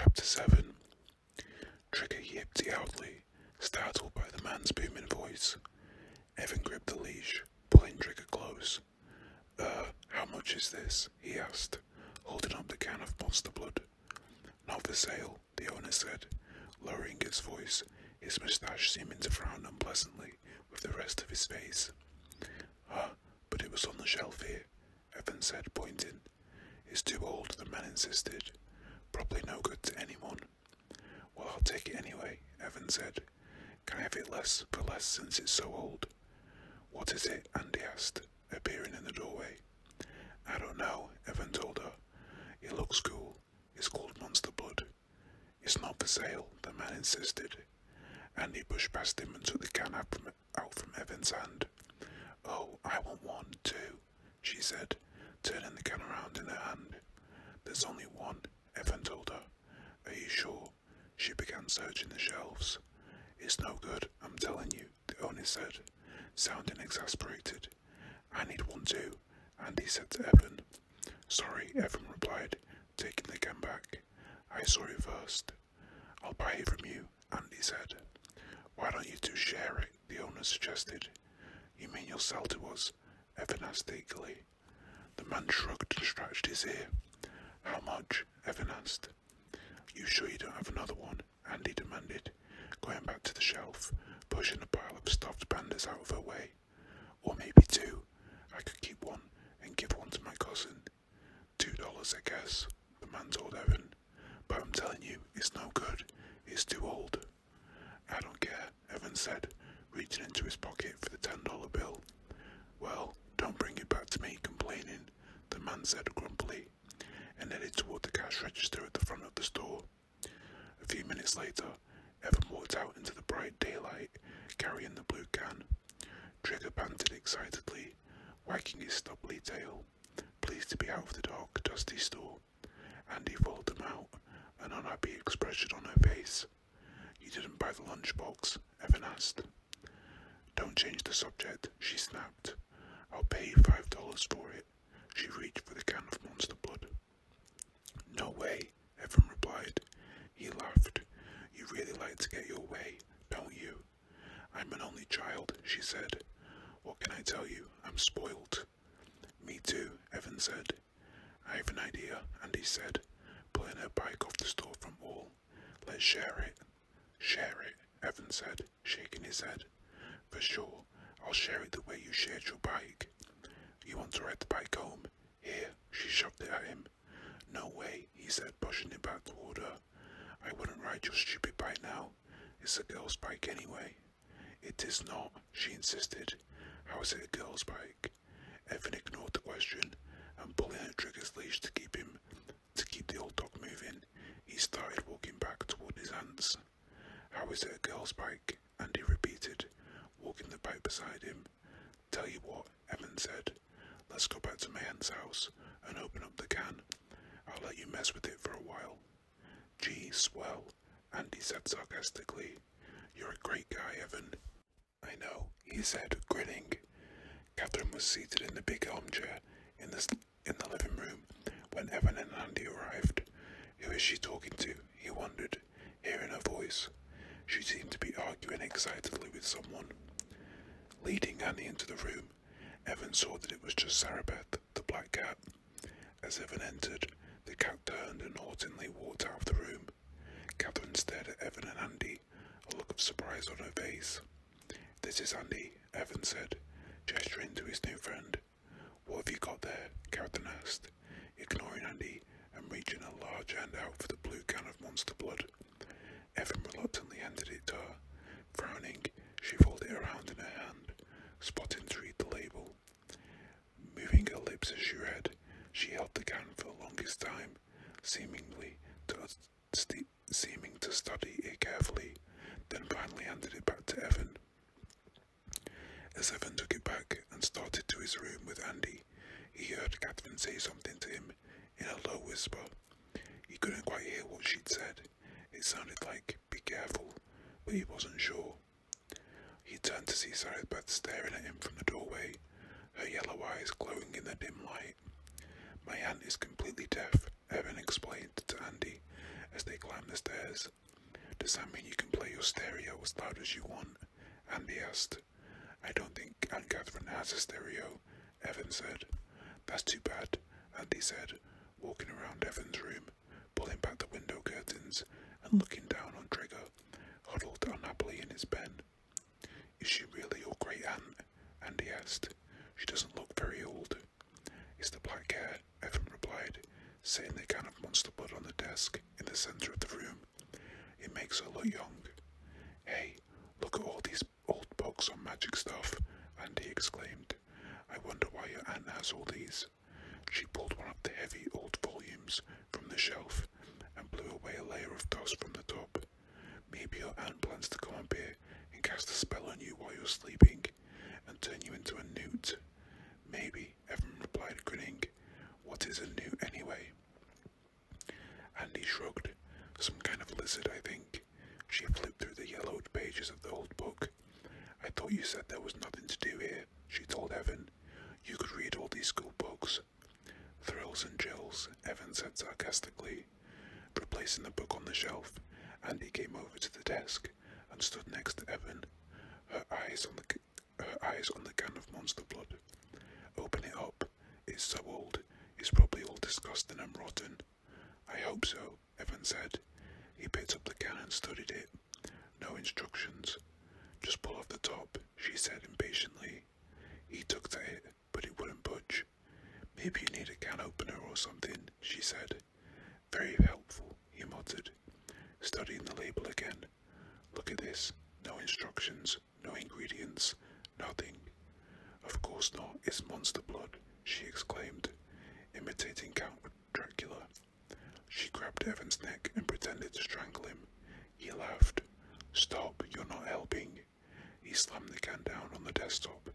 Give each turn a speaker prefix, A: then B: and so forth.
A: Chapter 7 Trigger yipped loudly, startled by the man's booming voice. Evan gripped the leash, pulling Trigger close. Uh, how much is this? he asked, holding up the can of monster blood. Not for sale, the owner said, lowering his voice, his moustache seeming to frown unpleasantly with the rest of his face. Ah, but it was on the shelf here, Evan said, pointing. It's too old, the man insisted. Probably no good to anyone. Well, I'll take it anyway, Evan said. Can I have it less for less since it's so old? What is it? Andy asked, appearing in the doorway. I don't know, Evan told her. It looks cool. It's called Monster Blood. It's not for sale, the man insisted. Andy pushed past him and took the can out from, out from Evan's hand. Oh, I want one too, she said, turning the can around in her hand. There's only one, Evan told her. Are you sure? She began searching the shelves. It's no good, I'm telling you, the owner said, sounding exasperated. I need one too, Andy said to Evan. Sorry, Evan replied, taking the can back. I saw it first. I'll buy it from you, Andy said. Why don't you two share it? the owner suggested. You mean you'll sell to us? Evan asked eagerly. The man shrugged and scratched his ear. How much? Evan asked. You sure you don't have another one? Andy demanded, going back to the shelf, pushing a pile of stuffed pandas out of her way. Or maybe two. I could keep one and give one to my cousin. Two dollars, I guess, the man told Evan. But I'm telling you, it's no good. It's too old. I don't care, Evan said, reaching into his pocket for the ten dollar bill. Well, don't bring it back to me complaining, the man said grumpily, and headed toward the cash register at the front of the store. A few minutes later, Evan walked out into the bright daylight, carrying the blue can. Trigger panted excitedly, wagging his stubbly tail, pleased to be out of the dark, dusty store. Andy followed them out, an unhappy expression on her face. You didn't buy the lunchbox? Evan asked. Don't change the subject, she snapped. I'll pay you five dollars for it. She reached for the can of monster blood. No way, Evan replied. He laughed. You really like to get your way, don't you? I'm an only child, she said. What can I tell you? I'm spoilt. Me too, Evan said. I have an idea, Andy said, pulling her bike off the storefront wall. Let's share it. Share it, Evan said, shaking his head. For sure, I'll share it the way you shared your bike. You want to ride the bike home? Here, she shoved it at him. No way, he said, pushing it back toward her. I wouldn't ride stupid bike now. It's a girl's bike anyway. It is not, she insisted. How is it a girl's bike? Evan ignored the question and pulling at Trigger's leash to keep him to keep the old dog moving, he started walking back toward his aunts. How is it a girl's bike? Andy repeated, walking the bike beside him. Tell you what, Evan said. Let's go back to my aunt's house and open up the can. I'll let you mess with it for a while. Gee, swell, Andy said sarcastically. You're a great guy, Evan. I know, he said, grinning. Kathryn was seated in the big armchair in the, in the living room when Evan and Andy arrived. Who is she talking to? He wondered, hearing her voice. She seemed to be arguing excitedly with someone. Leading Andy into the room, Evan saw that it was just Sarabeth, the black cat. As Evan entered, the cat turned and haughtily walked out of the room. Kathryn stared at Evan and Andy, a look of surprise on her face. This is Andy, Evan said, gesturing to his new friend. What have you got there? Kathryn asked, ignoring Andy and reaching a large hand out for the blue can of monster blood. Evan reluctantly handed it to her. Frowning, she folded it around in her hand, spotting to read the label. Moving her lips as she read, she held the can for the longest time, seemingly to st- seeming to study it carefully, then finally handed it back to Evan. As Evan took it back and started to his room with Andy, he heard Kathryn say something to him in a low whisper. He couldn't quite hear what she'd said. It sounded like, be careful, but he wasn't sure. He turned to see Sarabeth staring at him from the doorway, her yellow eyes glowing in the dim light. My aunt is completely deaf, Evan explained to Andy as they climbed the stairs. Does that mean you can play your stereo as loud as you want? Andy asked. I don't think Aunt Kathryn has a stereo, Evan said. That's too bad, Andy said, walking around Evan's room, pulling back the window curtains and looking down on Trigger, huddled unhappily in his bed. Is she really your great aunt? Andy asked. She doesn't look very old. It's the black hair, Evan replied, setting the can of monster blood on the desk in the centre of the room. It makes her look young. Hey, look at all these old books on magic stuff, Andy exclaimed. I wonder why your aunt has all these. She pulled one of the heavy old volumes from the shelf and blew away a layer of dust from the top. Maybe your aunt plans to come up here and cast a spell on you while you're sleeping and turn you into a newt. Maybe, Evan replied, grinning. What is a newt anyway? Andy shrugged. Some kind of lizard, I think. She flipped through the yellowed pages of the old book. I thought you said there was nothing to do here, she told Evan. You could read all these school books. Thrills and chills, Evan said sarcastically. Replacing the book on the shelf, Andy came over to the desk and stood next to Evan, her eyes on the her eyes on the can of monster blood. Open it up. It's so old. It's probably all disgusting and rotten. I hope so, Evan said. He picked up the can and studied it. No instructions. Just pull off the top, she said impatiently. He tugged at it, but it wouldn't budge. Maybe you need a can opener or something, she said. Very helpful, studying the label again. Look at this. No instructions, no ingredients, nothing. Of course not, it's monster blood, she exclaimed, imitating Count Dracula. She grabbed Evan's neck and pretended to strangle him. He laughed. Stop, you're not helping. He slammed the can down on the desktop,